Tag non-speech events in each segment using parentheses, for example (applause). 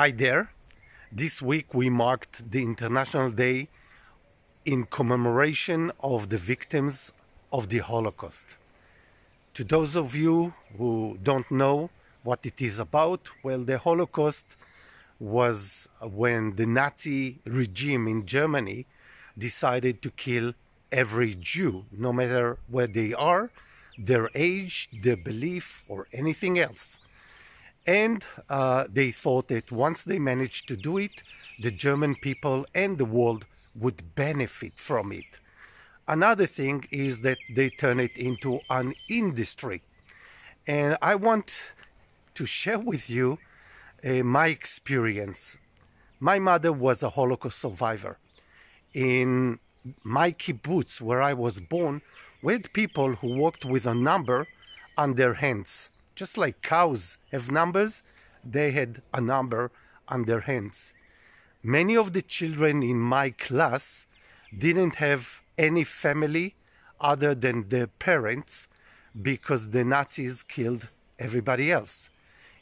Hi there. This week we marked the International Day in commemoration of the victims of the Holocaust. To those of you who don't know what it is about, well, the Holocaust was when the Nazi regime in Germany decided to kill every Jew, no matter where they are, their age, their belief, or anything else. And uh, they thought that once they managed to do it, the German people and the world would benefit from it. Another thing is that they turn it into an industry. And I want to share with you uh, my experience. My mother was a Holocaust survivor. In my kibbutz, where I was born, we had people who walked with a number on their hands. Just like cows have numbers, they had a number on their hands. Many of the children in my class didn't have any family other than their parents because the Nazis killed everybody else.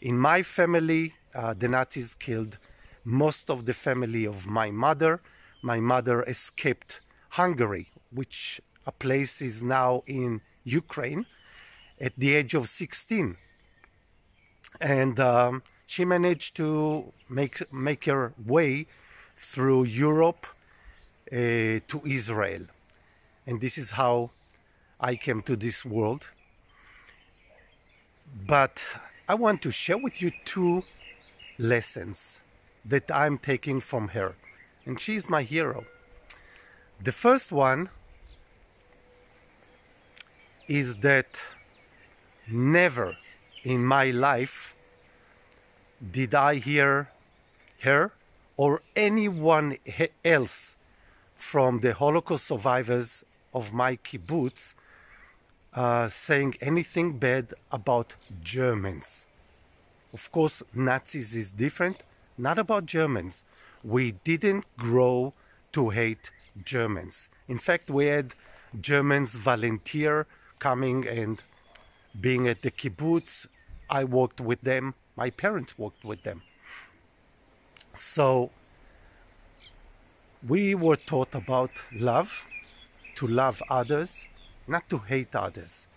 In my family, uh, the Nazis killed most of the family of my mother. My mother escaped Hungary, which a place is now in Ukraine, at the age of 16. And um, she managed to make, make her way through Europe uh, to Israel. And this is how I came to this world. But I want to share with you two lessons that I'm taking from her. And she's my hero. The first one is that never in my life did I hear her or anyone else from the Holocaust survivors of my kibbutz uh, saying anything bad about Germans. Of course, Nazis is different, not about Germans. We didn't grow to hate Germans. In fact, we had Germans volunteer coming and being at the kibbutz. I worked with them. My parents worked with them. So we were taught about love, to love others, not to hate others.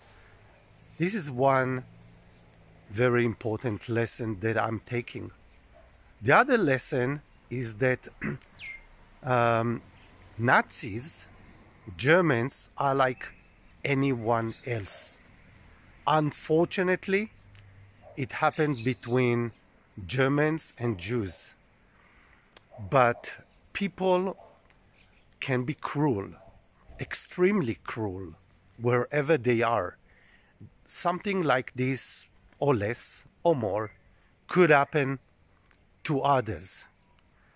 This is one very important lesson that I'm taking. The other lesson is that (clears throat) um, Nazis, Germans, are like anyone else. Unfortunately, it happened between Germans and Jews. But people can be cruel, extremely cruel, wherever they are. Something like this, or less, or more, could happen to others.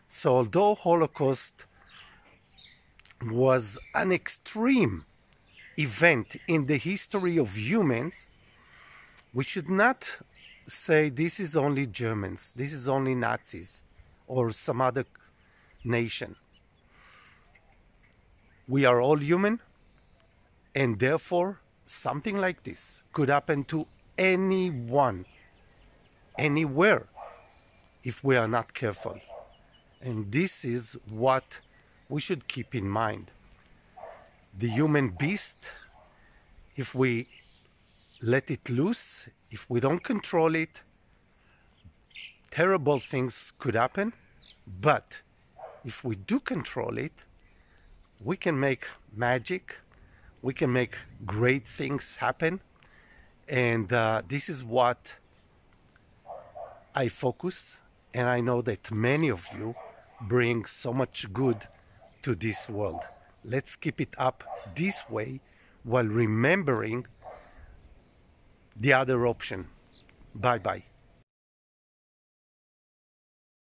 So, although Holocaust was an extreme event in the history of humans, we should not say this is only Germans, this is only Nazis, or some other nation. We are all human, and therefore, something like this could happen to anyone, anywhere, if we are not careful. And this is what we should keep in mind. The human beast, if we let it loose, if we don't control it, terrible things could happen. But if we do control it, we can make magic, we can make great things happen. And uh, this is what I focus, and I know that many of you bring so much good to this world. Let's keep it up this way while remembering the other option. Bye bye.